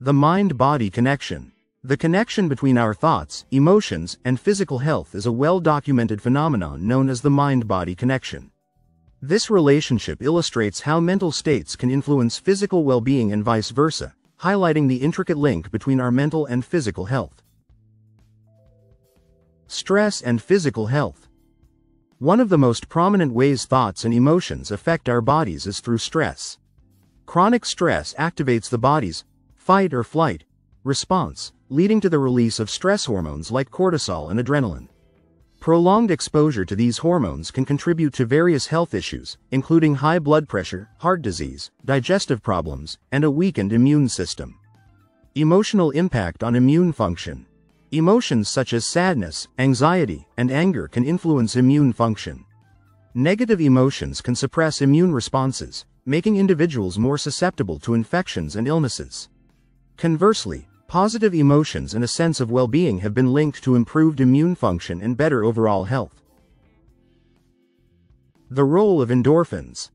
The mind-body connection. The connection between our thoughts, emotions, and physical health is a well-documented phenomenon known as the mind-body connection. This relationship illustrates how mental states can influence physical well-being and vice versa, highlighting the intricate link between our mental and physical health. Stress and physical health. One of the most prominent ways thoughts and emotions affect our bodies is through stress. Chronic stress activates the body's fight or flight response, leading to the release of stress hormones like cortisol and adrenaline. Prolonged exposure to these hormones can contribute to various health issues, including high blood pressure, heart disease, digestive problems, and a weakened immune system. Emotional impact on immune function. Emotions such as sadness, anxiety, and anger can influence immune function. Negative emotions can suppress immune responses, making individuals more susceptible to infections and illnesses. Conversely, positive emotions and a sense of well-being have been linked to improved immune function and better overall health. The role of endorphins.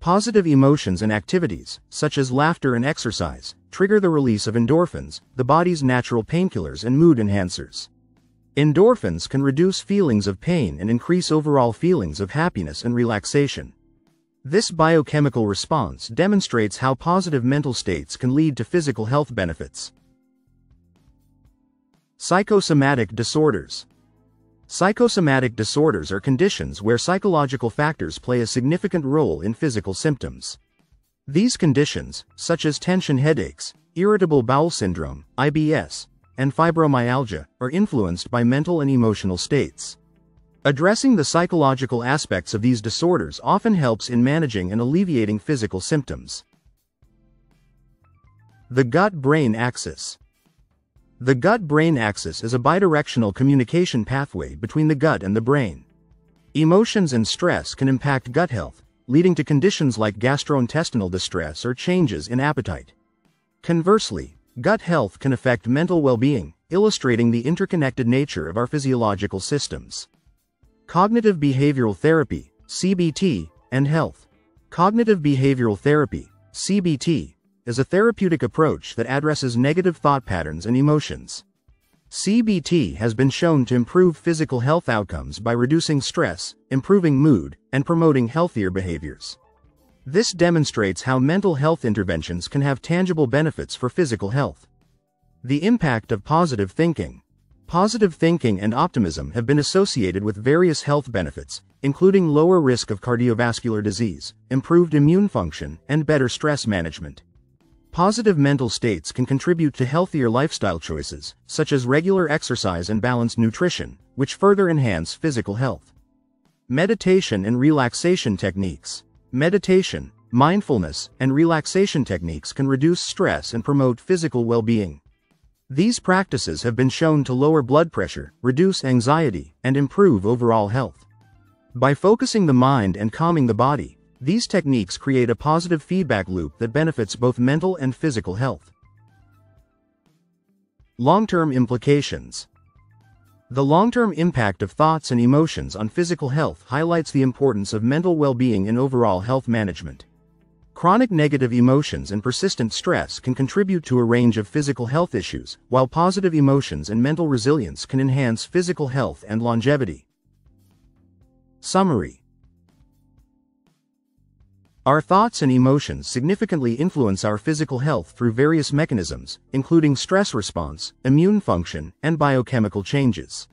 Positive emotions and activities, such as laughter and exercise, trigger the release of endorphins, the body's natural painkillers and mood enhancers. Endorphins can reduce feelings of pain and increase overall feelings of happiness and relaxation. This biochemical response demonstrates how positive mental states can lead to physical health benefits. Psychosomatic disorders. Psychosomatic disorders are conditions where psychological factors play a significant role in physical symptoms. These conditions, such as tension headaches, irritable bowel syndrome, IBS, and fibromyalgia, are influenced by mental and emotional states. Addressing the psychological aspects of these disorders often helps in managing and alleviating physical symptoms. The gut-brain axis. The gut-brain axis is a bidirectional communication pathway between the gut and the brain. Emotions and stress can impact gut health, leading to conditions like gastrointestinal distress or changes in appetite. Conversely, gut health can affect mental well-being, illustrating the interconnected nature of our physiological systems. Cognitive Behavioral Therapy, CBT, and Health. Cognitive Behavioral Therapy, CBT, is a therapeutic approach that addresses negative thought patterns and emotions. CBT has been shown to improve physical health outcomes by reducing stress, improving mood, and promoting healthier behaviors. This demonstrates how mental health interventions can have tangible benefits for physical health. The impact of positive thinking. Positive thinking and optimism have been associated with various health benefits, including lower risk of cardiovascular disease, improved immune function, and better stress management. Positive mental states can contribute to healthier lifestyle choices, such as regular exercise and balanced nutrition, which further enhance physical health. Meditation and relaxation techniques. Meditation, mindfulness, and relaxation techniques can reduce stress and promote physical well-being. These practices have been shown to lower blood pressure, reduce anxiety, and improve overall health. By focusing the mind and calming the body, these techniques create a positive feedback loop that benefits both mental and physical health. Long-term implications. The long-term impact of thoughts and emotions on physical health highlights the importance of mental well-being in overall health management. Chronic negative emotions and persistent stress can contribute to a range of physical health issues, while positive emotions and mental resilience can enhance physical health and longevity. Summary Our thoughts and emotions significantly influence our physical health through various mechanisms, including stress response, immune function, and biochemical changes.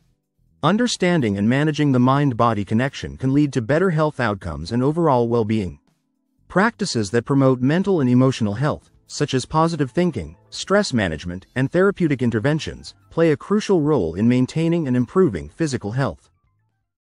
Understanding and managing the mind-body connection can lead to better health outcomes and overall well-being. Practices that promote mental and emotional health, such as positive thinking, stress management, and therapeutic interventions, play a crucial role in maintaining and improving physical health.